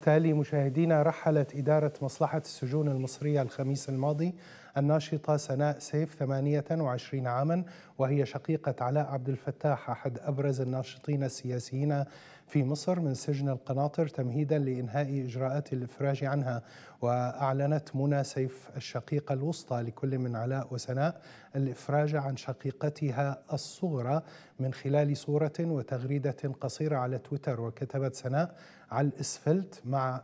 بالتالي مشاهدينا رحلت إدارة مصلحة السجون المصرية الخميس الماضي الناشطة سناء سيف 28 عاما وهي شقيقة علاء عبد الفتاح أحد أبرز الناشطين السياسيين في مصر من سجن القناطر تمهيدا لإنهاء إجراءات الإفراج عنها. وأعلنت منى سيف الشقيقة الوسطى لكل من علاء وسناء الإفراج عن شقيقتها الصغرى من خلال صورة وتغريدة قصيرة على تويتر. وكتبت سناء على الإسفلت مع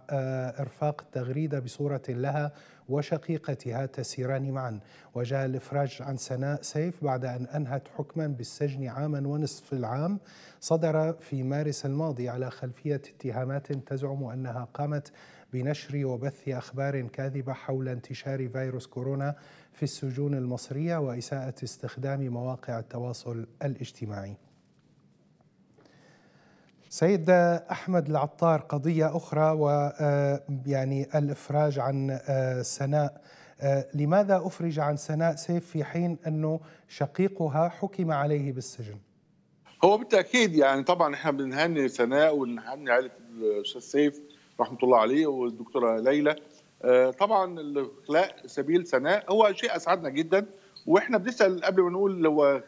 إرفاق التغريدة بصورة لها وشقيقتها تسيران معا. وجاء الإفراج عن سناء سيف بعد أن أنهت حكما بالسجن عاما ونصف العام. صدر في مارس الماضي على خلفية اتهامات تزعم أنها قامت بنشر وبث أخبار كاذبة حول انتشار فيروس كورونا في السجون المصرية وإساءة استخدام مواقع التواصل الاجتماعي. سيد أحمد العطار قضية أخرى ويعني الإفراج عن سناء. لماذا أفرج عن سناء سيف في حين أنه شقيقها حكم عليه بالسجن؟ هو بالتأكيد يعني طبعا إحنا بنهني سناء ونهني عائلة الأستاذ سيف رحمة الله عليه والدكتورة ليلى. طبعا اخلاء سبيل سناء هو شيء أسعدنا جدا وإحنا بنسأل قبل ما نقول هو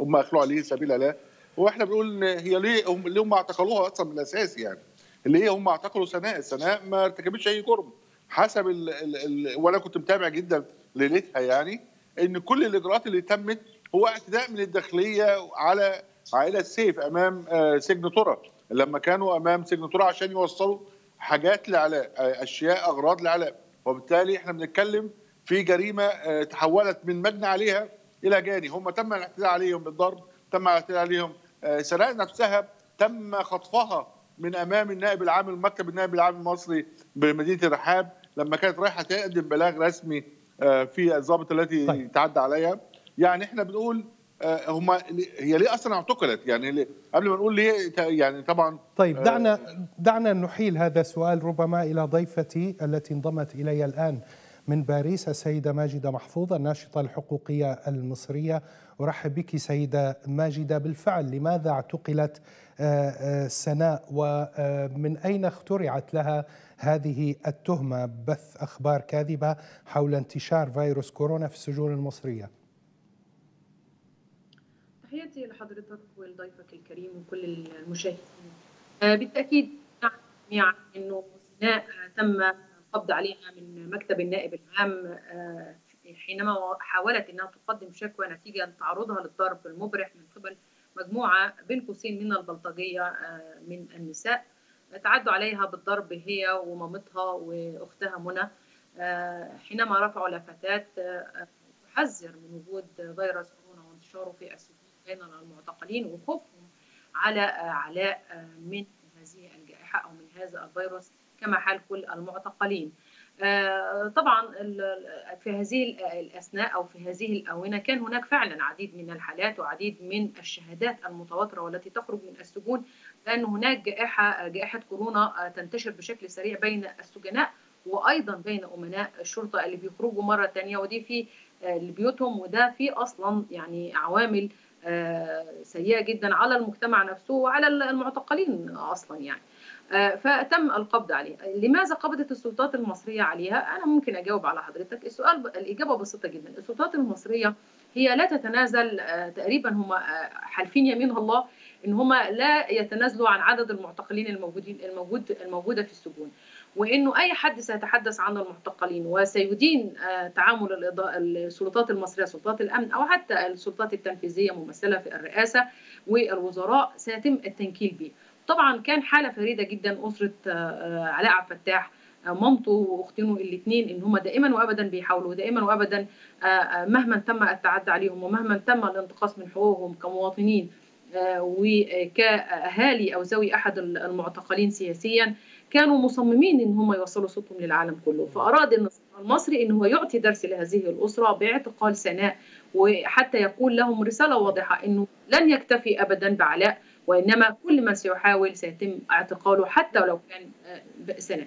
هم اخلوا عليه سبيل الله وإحنا بنقول هي ليه هم ليه هم اعتقلوها أصلا من الأساس يعني؟ ليه هم اعتقلوا سناء؟ سناء ما ارتكبتش أي جرم حسب ال ال ال وأنا كنت متابع جدا ليلتها يعني إن كل الإجراءات اللي تمت هو اعتداء من الداخلية على عائلة سيف أمام سجن ترى لما كانوا أمام سجن ترى عشان يوصلوا حاجات لعلاء أشياء أغراض لعلاء. وبالتالي إحنا بنتكلم في جريمة تحولت من مجني عليها إلى جاني. هم تم الاعتداء عليهم بالضرب تم الاعتداء عليهم سناء نفسها تم خطفها من أمام النائب العام المكتب النائب العام المصري بمدينة الرحاب لما كانت رايحة تقدم بلاغ رسمي في الضابط التي طيب. تعدى عليها. يعني إحنا بنقول هم هي ليه أصلا اعتقلت؟ يعني قبل ما نقول ليه يعني طبعا طيب دعنا دعنا نحيل هذا السؤال ربما إلى ضيفتي التي انضمت إلي الآن. من باريس السيدة ماجدة محفوظ الناشطة الحقوقية المصرية. أرحب بك سيدة ماجدة بالفعل لماذا اعتقلت سناء ومن أين اخترعت لها هذه التهمة؟ بث أخبار كاذبة حول انتشار فيروس كورونا في السجون المصرية. تحياتي لحضرتك ولضيفك الكريم وكل المشاهدين. بالتأكيد جميعا أنه سناء تم القبض عليها من مكتب النائب العام حينما حاولت إنها تقدم شكوى نتيجة تعرضها للضرب المبرح من قبل مجموعة بين قوسين من البلطجية من النساء تعدوا عليها بالضرب هي ومامتها وأختها منى حينما رفعوا لافتات تحذر من وجود فيروس كورونا وانتشاره في السجون بين المعتقلين وخوفهم على علاء من هذه الجائحة أو من هذا الفيروس. كما حال كل المعتقلين. طبعا في هذه الأثناء أو في هذه الآونة كان هناك فعلا عديد من الحالات وعديد من الشهادات المتواترة والتي تخرج من السجون بان هناك جائحة جائحة كورونا تنتشر بشكل سريع بين السجناء وأيضا بين أمناء الشرطة اللي بيخرجوا مرة ثانية ودي في بيوتهم وده في أصلا يعني عوامل سيئة جدا على المجتمع نفسه وعلى المعتقلين أصلا يعني. فتم القبض عليها. لماذا قبضت السلطات المصرية عليها؟ أنا ممكن أجاوب على حضرتك. السؤال الإجابة بسيطة جدا. السلطات المصرية هي لا تتنازل تقريبا هم حالفين يمين الله إن هم لا يتنازلوا عن عدد المعتقلين الموجودين الموجود الموجودة في السجون. وإنه أي حد سيتحدث عن المعتقلين وسيدين تعامل السلطات المصرية سلطات الأمن أو حتى السلطات التنفيذية ممثلة في الرئاسة والوزراء سيتم التنكيل به طبعا كان حالة فريدة جدا أسرة علاء عبد الفتاح مامته وأختينه الاثنين إن هم دائما وابدا بيحاولوا دائما وابدا مهما تم التعدي عليهم ومهما تم الانتقاص من حقوقهم كمواطنين وكأهالي أو ذوي أحد المعتقلين سياسيا كانوا مصممين إن هم يوصلوا صوتهم للعالم كله. فأراد النظام المصري إن هو يعطي درس لهذه الأسرة باعتقال سناء وحتى يقول لهم رسالة واضحة إنه لن يكتفي ابدا بعلاء. وإنما كل من سيحاول سيتم اعتقاله حتى ولو كان سنه